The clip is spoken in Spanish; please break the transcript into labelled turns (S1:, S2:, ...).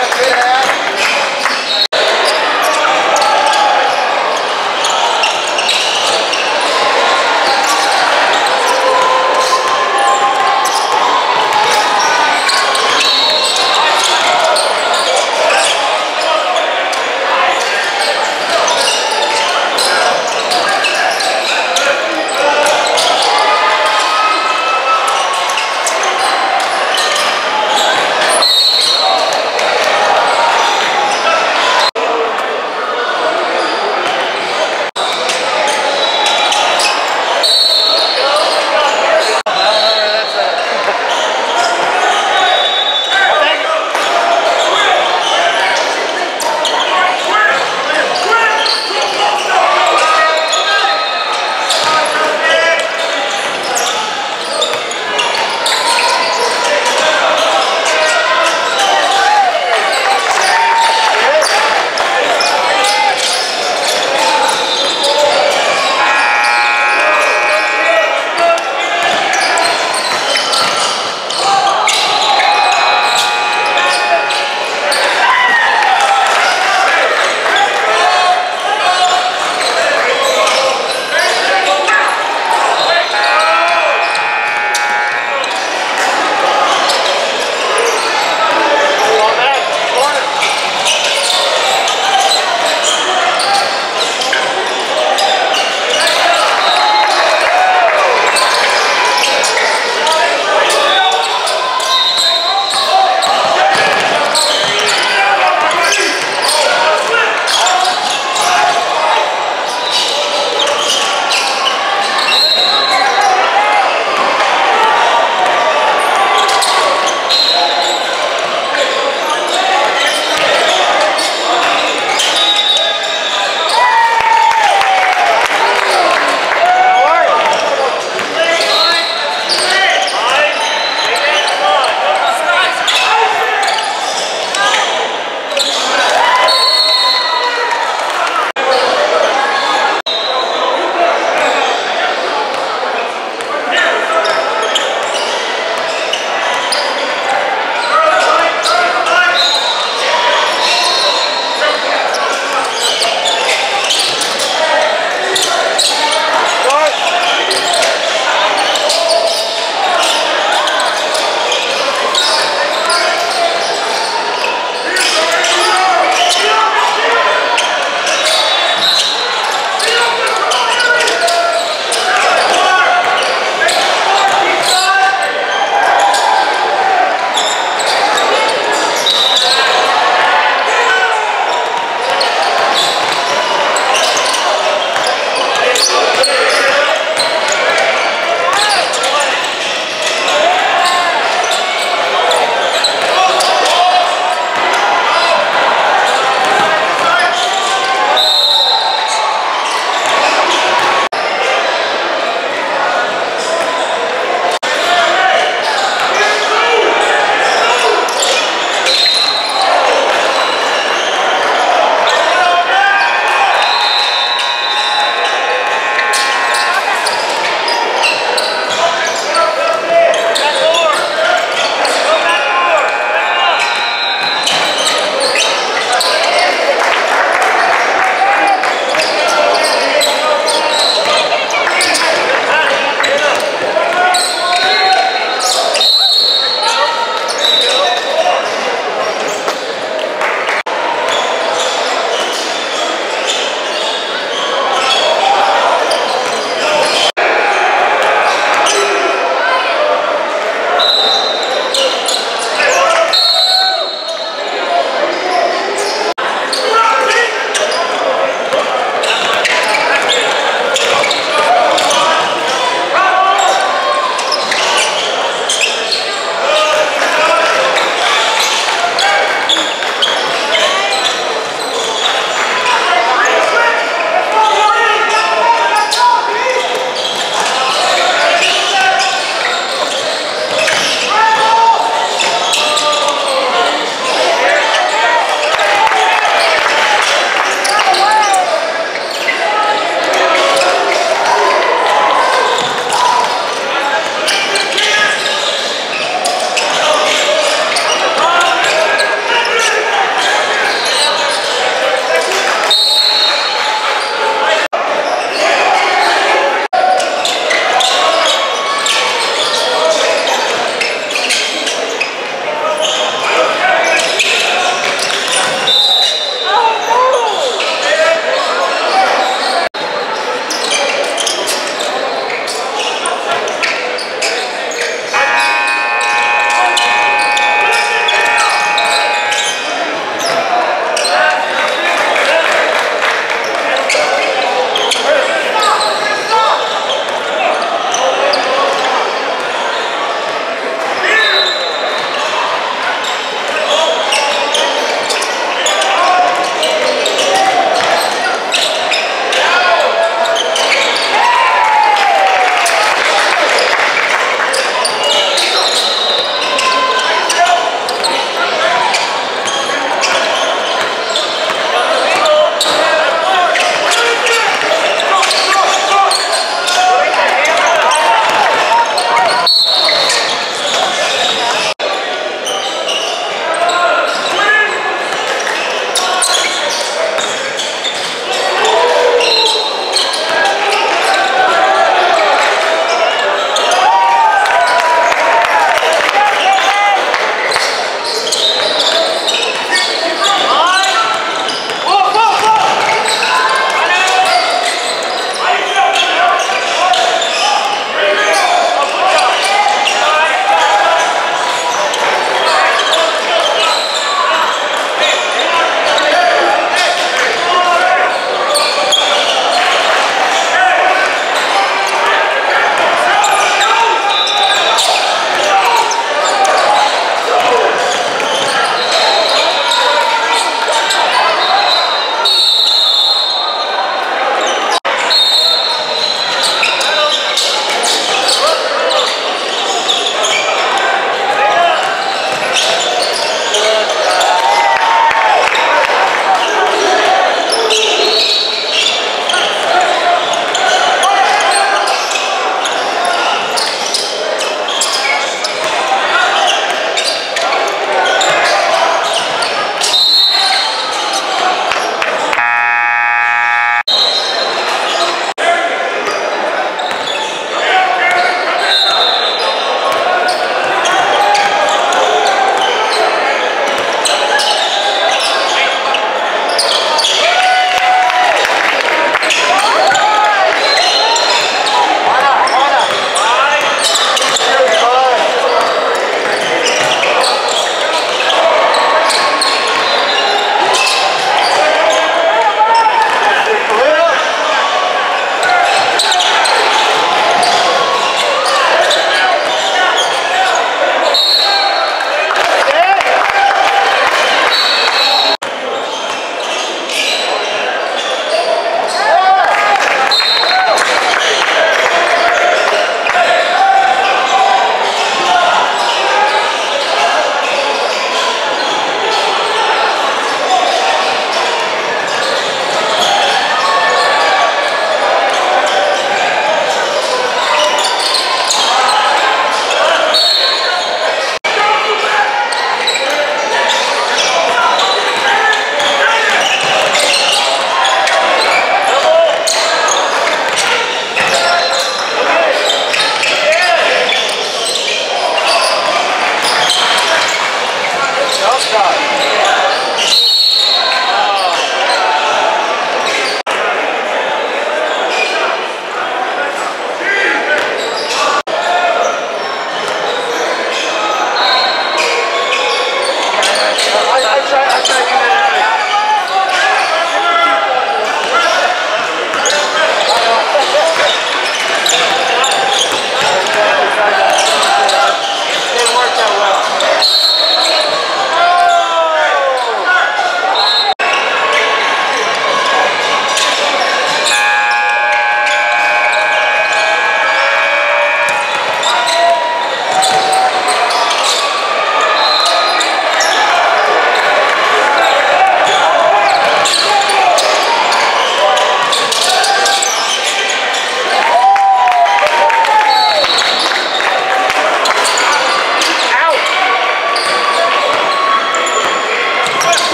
S1: Gracias.